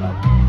Bye.